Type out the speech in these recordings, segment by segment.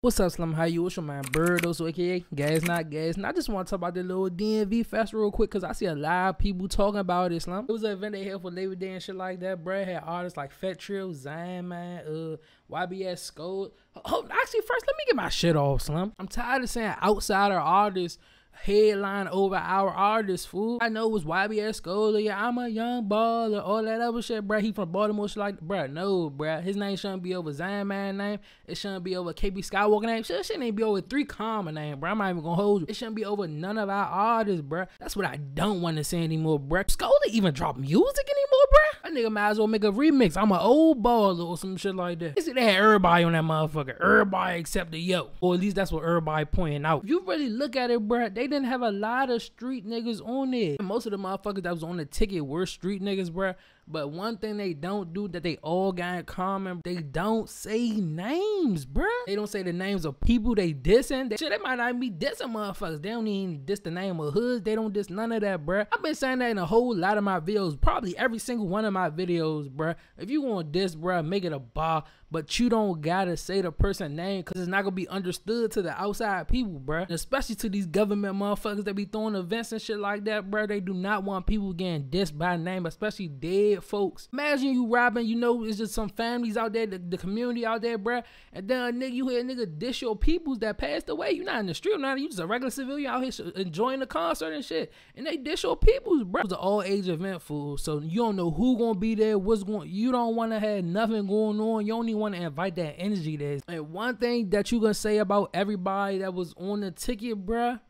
What's up, Slim? How you? What's your man, Bird? Also, aka Gas Not Gas. And I just want to talk about the little DMV festival real quick because I see a lot of people talking about it. It was an event they had for Labor Day and shit like that, bruh. Had artists like Fat Trel, Zion, man, uh, YBS Skola. Oh, actually, first, let me get my shit off, Slim. I'm tired of saying outsider artists headline over our artists, fool. I know it was YBS yeah, I'm a young baller, all that other shit, bruh. He from Baltimore, shit like, bruh, no, bruh. His name shouldn't be over Xanman name. It shouldn't be over KB Skywalker name. Shit, shit ain't be over three comma name, bruh. I'm not even gonna hold you. It shouldn't be over none of our artists, bruh. That's what I don't want to say anymore, bruh. Skola even drop music anymore, bruh? That nigga might as well make a remix. I'm an old baller or some shit like that. They had everybody on that motherfucker. Everybody except the yo. Or at least that's what everybody pointing out. If you really look at it, bruh, they didn't have a lot of street niggas on there. Most of the motherfuckers that was on the ticket were street niggas, bruh. But one thing they don't do that they all got in common, they don't say names, bruh. They don't say the names of people they dissing. They, shit, they might not even be dissing motherfuckers. They don't even diss the name of hoods. They don't diss none of that, bruh. I've been saying that in a whole lot of my videos, probably every single one of my videos, bruh. If you want this, bruh, make it a bar. But you don't gotta say the person name because it's not gonna be understood to the outside people, bruh. And especially to these government motherfuckers that be throwing events and shit like that, bruh. They do not want people getting dissed by name, especially dead folks. Imagine you robbing, you know, it's just some families out there, the, the community out there, bruh. And then a nigga, you hear a nigga dish your peoples that passed away. You not in the street, not you just a regular civilian out here enjoying the concert and shit. And they dish your peoples, bruh. It's an all age event, fool. So you don't know who gonna be there, what's going. You don't want to have nothing going on. You only want to invite that energy there. And one thing that you gonna say about everybody that was on the ticket, bruh,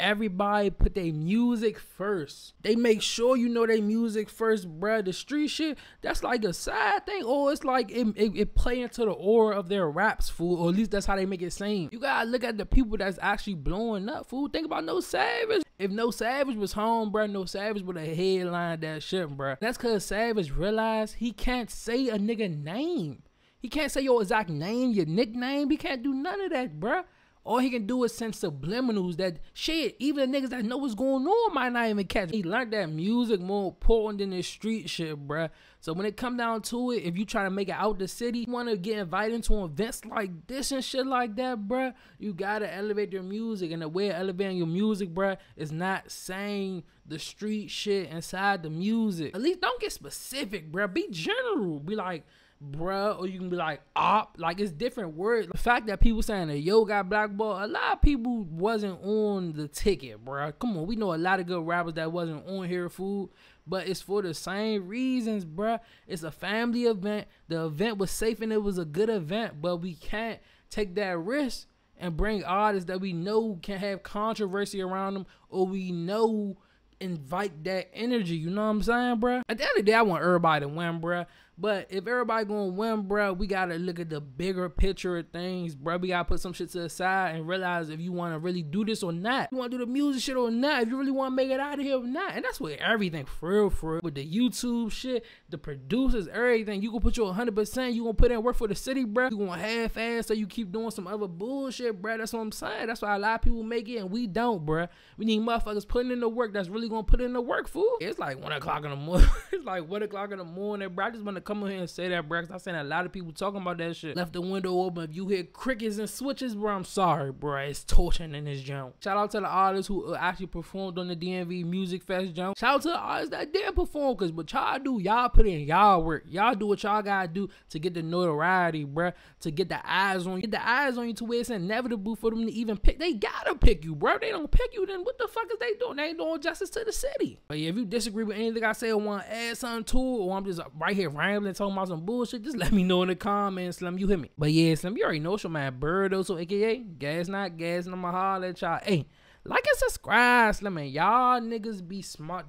everybody put their music first. They make sure you know their music first, bruh. The street shit, that's like a side thing, or it's like it, it, it play into the aura of their raps, fool. Or at least that's how they make it seem. You gotta look at the people that's actually blowing up, fool. Think about No Savage. If No Savage was home, bruh, No Savage would have headlined that shit, bruh. That's cause Savage realized he can't say a nigga name. He can't say your exact name, your nickname. He can't do none of that, bruh. All he can do is send subliminals that shit, even the niggas that know what's going on might not even catch. He learned that music more important than the street shit, bruh. So when it come down to it, if you try to make it out the city, you want to get invited to events like this and shit like that, bruh, you gotta elevate your music. And the way of elevating your music, bruh, is not saying the street shit inside the music. At least don't get specific, bruh. Be general. Be like, bruh, or you can be like op. Like it's different words. The fact that people saying that yo got blackball, a lot of people wasn't on the ticket, bruh. Come on, we know a lot of good rappers that wasn't on here, food. But it's for the same reasons, bruh. It's a family event. The event was safe and it was a good event, but we can't take that risk and bring artists that we know can have controversy around them or we know invite that energy. You know what I'm saying, bruh? At the end of the day, I want everybody to win, bruh. But if everybody gonna win, bruh, we gotta look at the bigger picture of things, bruh. We gotta put some shit to the side and realize if you wanna really do this or not. You wanna do the music shit or not. If you really wanna make it out of here or not. And that's with everything, for real, for real. With the YouTube shit, the producers, everything. You gonna put your 100%, you gonna put in work for the city, bruh. You gonna half ass so you keep doing some other bullshit, bruh. That's what I'm saying. That's why a lot of people make it and we don't, bruh. We need motherfuckers putting in the work that's really gonna put in the work, fool. It's like 1 o'clock in the morning. it's like 1 o'clock in the morning, bro. I just wanna come on here and say that, bro. Cause I seen a lot of people talking about that shit. Left the window open. If you hear crickets and switches, bro, I'm sorry, bro. It's torching in this jump. Shout out to the artists who uh, actually performed on the DMV Music Fest jump. Shout out to the artists that didn't perform, cause what y'all do, y'all put in y'all work. Y'all do what y'all gotta do to get the notoriety, bro. To get the eyes on you, get the eyes on you to where it's inevitable for them to even pick. They gotta pick you, bro. They don't pick you, then what the fuck is they doing? They ain't doing justice to the city. But if you disagree with anything I say or want to add something to it, or I'm just right here rambling talking about some bullshit, just let me know in the comments, Slim. You hear me? But yeah, Slim, you already know it's your man Bird, aka Gas Not Gas, and I'ma holler at y'all. Hey, like and subscribe, Slim, and y'all niggas be smart.